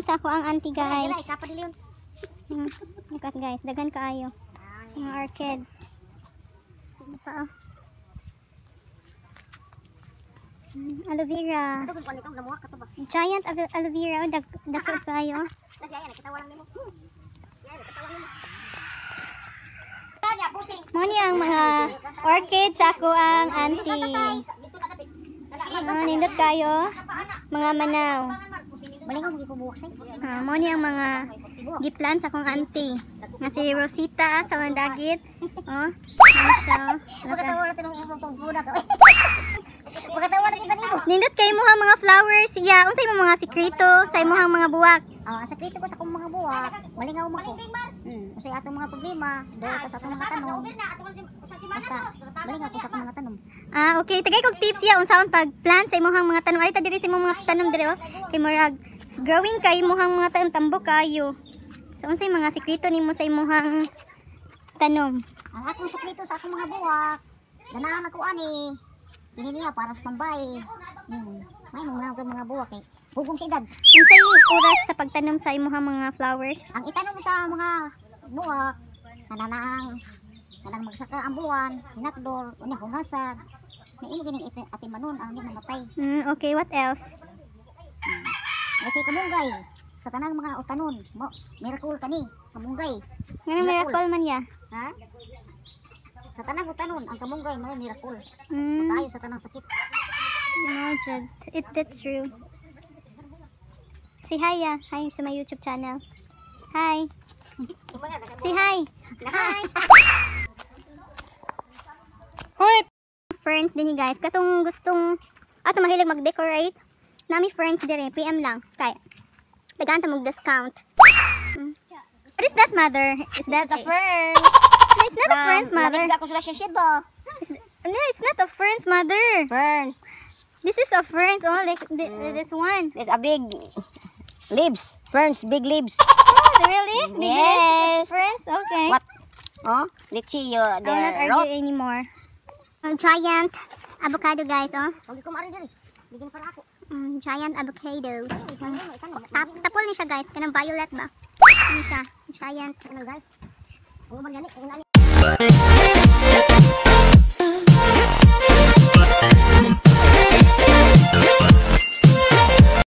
sa ako ang auntie guys. Hmm, Look at guys, dagan kaayo. Mga orchids. Ano pa oh. Hmm, Aloe vera. Ba? Giant aloe vera. Oh, dag dako kayo. Kasi ayan, nakitawa lang nimo. Ayan, nakitawa nimo. Tanya, pusing. Mo ni ang mga orchids ako ang auntie. Ah, nindot kayo. Mga manaw. Gipubuhok say. Ah, mo ni ang mga giplan sa akong auntie. Nga si Rosita sa. Oh. Nice, oh. Pagkatawa na tinong pagpuna ka. Pagkatawa na kita nimo. Nindot kay mo ang mga flowers. Ya, unsay mo mga sekreto sa imong mga buwak. Ah, ang sekreto ko sa akong mga buwak, malingaw mo ko. Hmm, kasi atong mga problema, dahil ka sa atong mga tanong. Basta, malingaw ko sa akong mga tanong. Ah, okay. Tagay kog tips ya unsaon pag-plant sa imong mga tanom. Ari ta diri sa imong mga tanom diri oh. Kay murag growing kay imong mga tanom tambok kayo. So unsay mga sekreto nimo sa imong tanom? Ang akong sekreto sa akong mga buwak, ganahan ako ani. Ini niya para sa pambay. Hmm, may mga mga mga buwak eh. Bugong sa edad. Unsay oras sa pagtanom sa imong mga flowers? Ang itanong mo sa mga buwak, nananang, nanang magsaka ang buwan, hinakdor, unya hunasan. Na imo gining iti- ati manon, ang hindi mamatay. Hmm, okay, what else? Kasi kamunggay, sa tanang mga utanon, mo, miracle kani, kamunggay. Ngano miracle man ya? Ha? Sa tanang utanon, ang kamunggay, mo miracle. Hmm, Kayo sa tanang sakit. no, Jud. It that's true. Say hi ya. Hi sa my YouTube channel. Hi. Say hi. Hi! Hoy! Friends din guys. Katong gustong ato mahilig mag-decorate. Nami friends dire, PM lang. Kay dagan ta mag-discount. Hmm. What is that, mother? Is that a! No, it's not a friend's mother. Nakita ko shit ba? No, it's not a friend's mother. Ferns. This is a friend's. Oh, like th- this one. There's a big leaves. Ferns, big leaves. Oh, really? Big Yes. Friends? Okay. What? Oh, litchi, you, I will not rot. anymore. Ang giant avocado, guys. Oh. Huwag ko mari diri. Bigyan para ako. Mm, giant avocados. Itanong. Tap tapol ni siya, guys. Kanang violet ba? Ano siya? Giant. Ano guys? Ano man yan